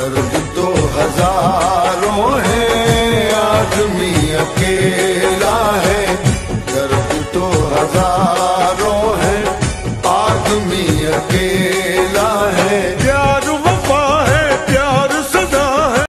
दर्द तो हज़ारों है आदमी अकेला है। दर्द तो हज़ारों है आदमी अकेला